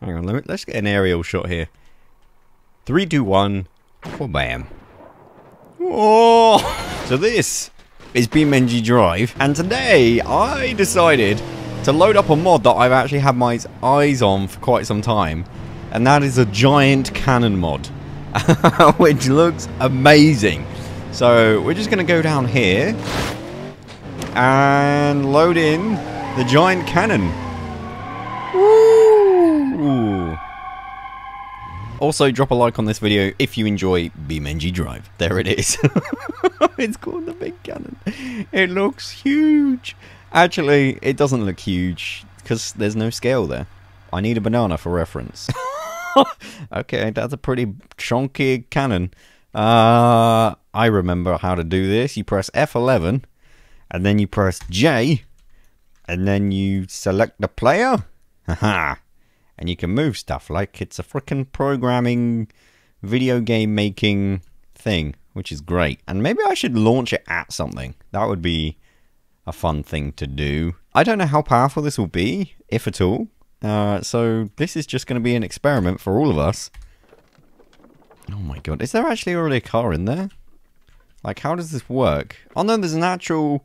Hang on, let me, let's get an aerial shot here. Three, two, one. Oh, bam. Oh! So this is BeamNG Drive, and today I decided to load up a mod that I've actually had my eyes on for quite some time, and that is a giant cannon mod, which looks amazing. So we're just going to go down here and load in the giant cannon. Also, drop a like on this video if you enjoy BeamNG Drive. There it is. it's called the Big Cannon. It looks huge. Actually, it doesn't look huge because there's no scale there. I need a banana for reference. okay, that's a pretty chunky cannon. Uh, I remember how to do this. You press F11, and then you press J, and then you select the player. Haha and you can move stuff like it's a freaking programming video game making thing, which is great. And maybe I should launch it at something. That would be a fun thing to do. I don't know how powerful this will be, if at all. Uh, so this is just going to be an experiment for all of us. Oh my god, is there actually already a car in there? Like, how does this work? Oh no, there's an actual...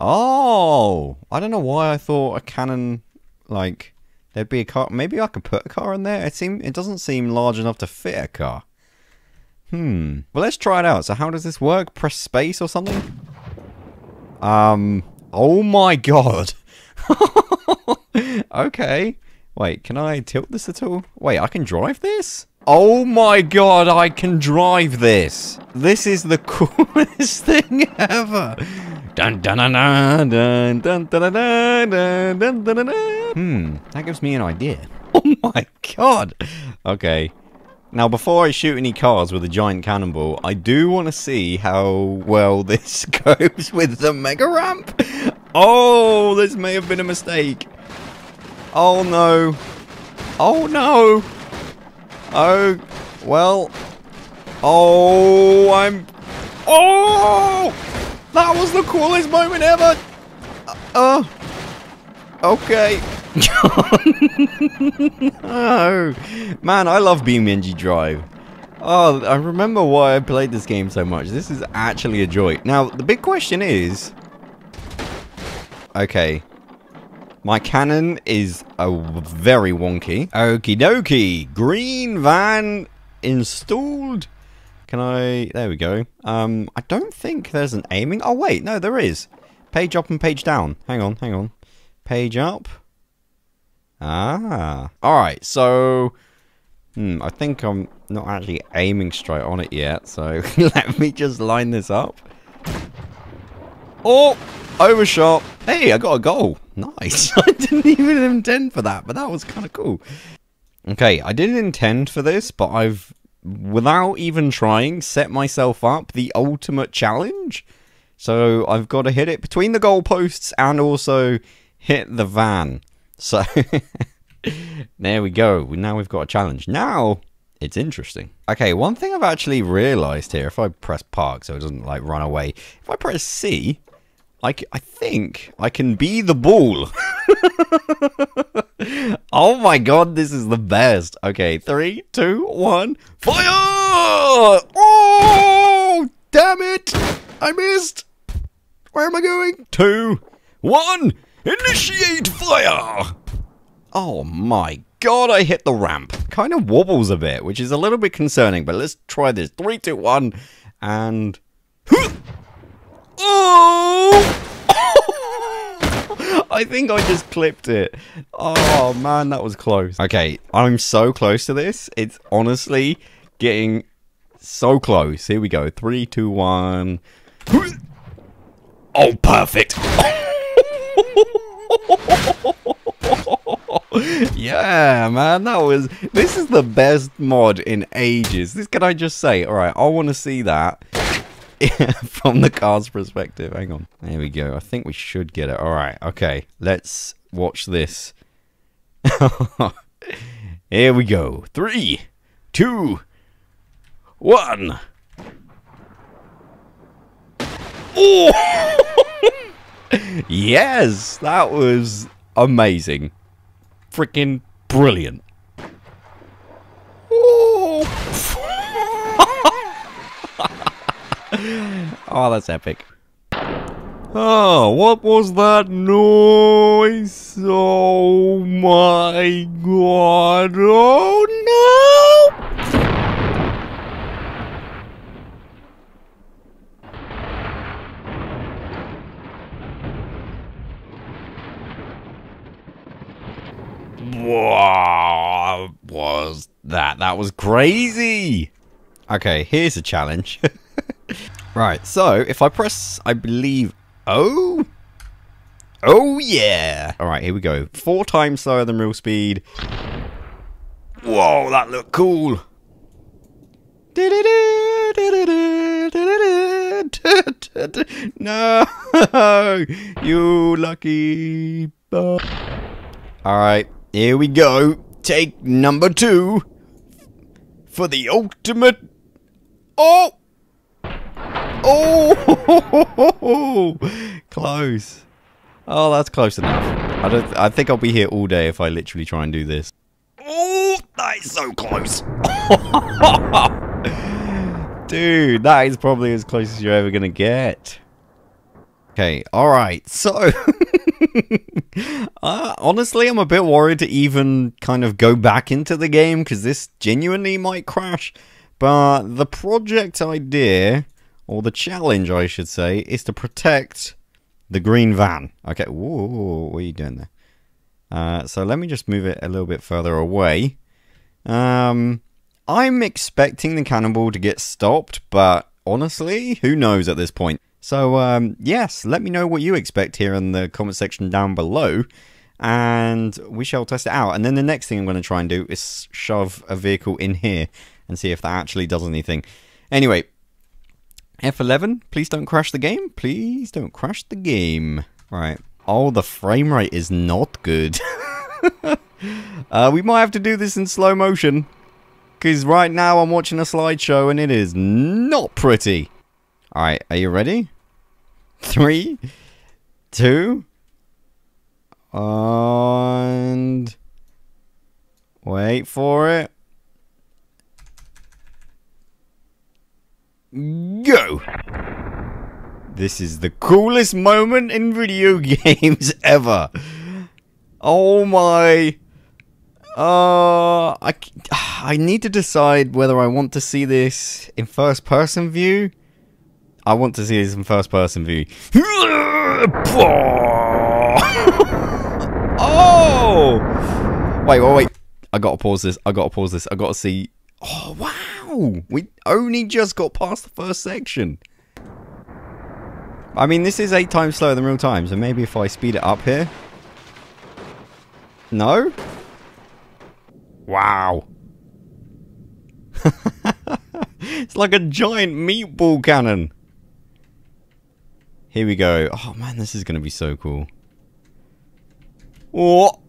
Oh! I don't know why I thought a cannon, like There'd be a car. Maybe I could put a car in there. It seem it doesn't seem large enough to fit a car. Hmm. Well, let's try it out. So how does this work? Press space or something? Um. Oh my god. okay. Wait, can I tilt this at all? Wait, I can drive this? Oh my god, I can drive this. This is the coolest thing ever. Dun dun dun dun dun dun dun dun dun dun dun dun. Hmm, that gives me an idea. Oh my god. Okay. Now, before I shoot any cars with a giant cannonball, I do want to see how well this goes with the mega ramp. Oh, this may have been a mistake. Oh no. Oh no. Oh, well. Oh, I'm... Oh! That was the coolest moment ever! Uh, okay. Oh, man, I love BeamNG Drive. Oh, I remember why I played this game so much. This is actually a joy. Now, the big question is... Okay, my cannon is a very wonky. Okie dokie. Green van installed. Can I... There we go. Um, I don't think there's an aiming... Oh, wait. No, there is. Page up and page down. Hang on, hang on. Page up. Ah. Alright, so... Hmm, I think I'm not actually aiming straight on it yet, so let me just line this up. Oh! Overshot. Hey, I got a goal. Nice. I didn't even intend for that, but that was kind of cool. Okay, I didn't intend for this, but I've, without even trying, set myself up the ultimate challenge. So I've got to hit it between the goalposts and also hit the van. So there we go. Now we've got a challenge. Now it's interesting. Okay, one thing I've actually realized here, if I press park so it doesn't like run away, if I press C, I, I think I can be the ball. oh my god, this is the best. Okay, three, two, one, fire! Oh, damn it! I missed. Where am I going? Two, one, initiate fire! Oh my god, I hit the ramp. Kind of wobbles a bit, which is a little bit concerning, but let's try this. Three, two, one, and... Oh! I think I just clipped it. Oh man, that was close. Okay, I'm so close to this. It's honestly getting so close. Here we go. Three, two, one. Oh, perfect. yeah, man, that was. This is the best mod in ages. This can I just say? All right, I want to see that. from the car's perspective. Hang on. There we go. I think we should get it. All right. Okay. Let's watch this. Here we go. Three, two, one. Oh! yes, that was amazing. Freaking brilliant. oh, that's epic. Oh, what was that noise? Oh my god. Oh no! That? Was crazy! Okay, here's a challenge. right, so if I press, I believe, oh? Oh yeah! Alright, here we go. Four times slower than real speed. Whoa, that looked cool! No! You lucky... Alright, here we go. Take number two for the ultimate. Oh! Oh! close. Oh, that's close enough. I don't. I think I'll be here all day if I literally try and do this. Oh, that is so close. Dude, that is probably as close as you're ever gonna get. Okay, alright, so... uh, honestly, I'm a bit worried to even kind of go back into the game, because this genuinely might crash. But the project idea, or the challenge, I should say, is to protect the green van. Okay, whoa, what are you doing there? Uh, so let me just move it a little bit further away. Um, I'm expecting the cannonball to get stopped, but honestly, who knows at this point? So, um, yes, let me know what you expect here in the comment section down below, and we shall test it out. And then the next thing I'm going to try and do is shove a vehicle in here and see if that actually does anything. Anyway, F11, please don't crash the game. Please don't crash the game. Right. Oh, the frame rate is not good. uh, we might have to do this in slow motion. Because right now I'm watching a slideshow and it is not pretty. Alright, are you ready? Three, two, and wait for it. Go! This is the coolest moment in video games ever. Oh my... Uh, I, I need to decide whether I want to see this in first person view I want to see this in first person view. oh! Wait, wait, wait. I gotta pause this. I gotta pause this. I gotta see. Oh, wow! We only just got past the first section. I mean, this is eight times slower than real time, so maybe if I speed it up here. No? Wow. it's like a giant meatball cannon. Here we go. Oh man, this is going to be so cool. Oh,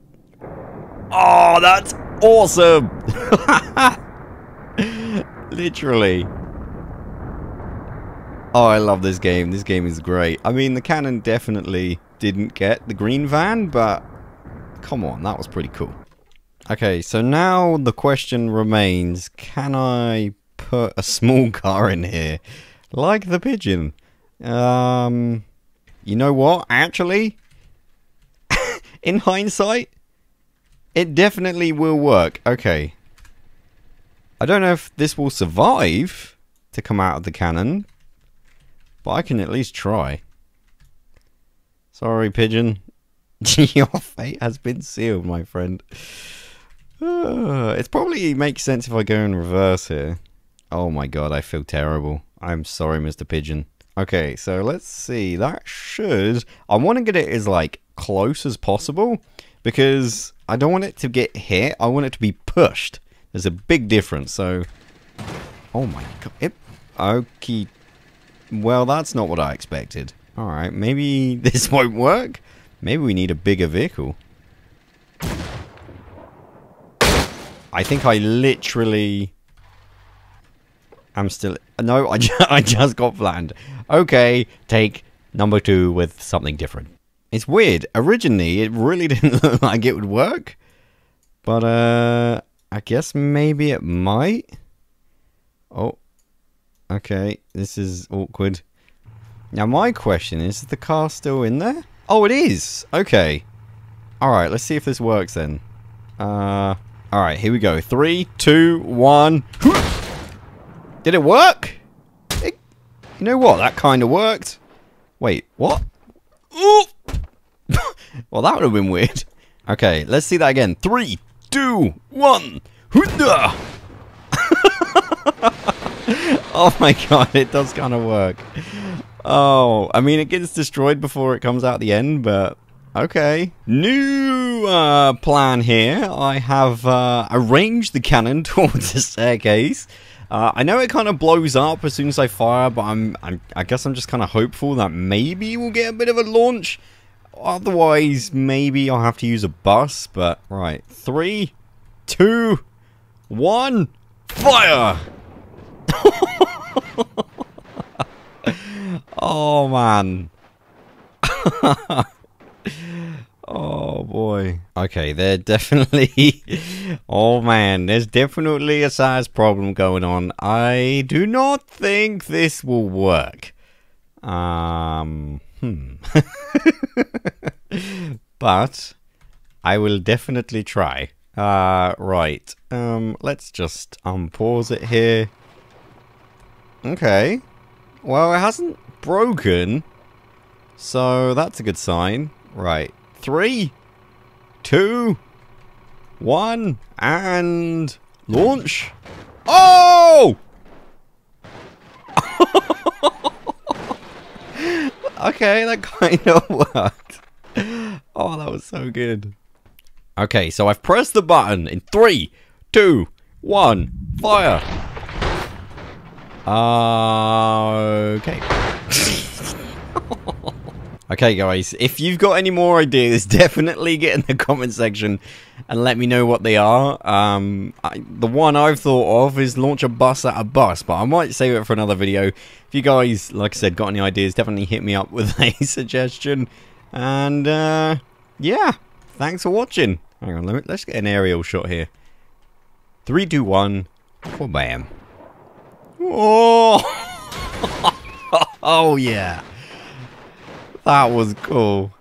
oh that's awesome. Literally. Oh, I love this game. This game is great. I mean, the cannon definitely didn't get the green van, but come on, that was pretty cool. Okay, so now the question remains, can I put a small car in here? Like the pigeon. Um, you know what? Actually, in hindsight, it definitely will work. Okay. I don't know if this will survive to come out of the cannon, but I can at least try. Sorry, pigeon. Your fate has been sealed, my friend. It probably makes sense if I go in reverse here. Oh my god, I feel terrible. I'm sorry, Mr. Pigeon. Okay, so let's see. That should... I want to get it as, like, close as possible. Because I don't want it to get hit. I want it to be pushed. There's a big difference, so... Oh my god. It... Okay. Well, that's not what I expected. Alright, maybe this won't work? Maybe we need a bigger vehicle. I think I literally I'm still... No, I, I just got flattened. Okay, take number two with something different. It's weird. Originally, it really didn't look like it would work. But, uh... I guess maybe it might. Oh. Okay, this is awkward. Now my question is, is the car still in there? Oh, it is! Okay. Alright, let's see if this works then. Uh, Alright, here we go. Three, two, one. Did it work? It, you know what? That kind of worked. Wait, what? Ooh! well, that would have been weird. Okay, let's see that again. Three, two, one. oh my god, it does kind of work. Oh, I mean, it gets destroyed before it comes out the end, but okay. New uh, plan here. I have uh, arranged the cannon towards the staircase. Uh, I know it kind of blows up as soon as I fire, but I'm, I'm I guess I'm just kind of hopeful that maybe we'll get a bit of a launch. Otherwise, maybe I'll have to use a bus, but right. Three, two, one, fire! oh, man. oh, boy. Okay, they're definitely... oh, man, there's definitely a size problem going on. I do not think this will work. Um... Hmm. but I will definitely try. Uh, right. Um, let's just unpause it here. Okay. Well, it hasn't broken. So that's a good sign. Right. Three, two, one, and launch. Oh! okay, that kind of worked. Oh, that was so good. Okay, so I've pressed the button in three, two, one, fire. Uh, okay. okay, guys, if you've got any more ideas, definitely get in the comment section and let me know what they are. Um, I, the one I've thought of is launch a bus at a bus, but I might save it for another video. If you guys, like I said, got any ideas, definitely hit me up with a suggestion. And, uh, yeah, thanks for watching. Hang on, let me, let's get an aerial shot here. Three, two, one, oh, bam. Oh! oh, yeah. That was cool.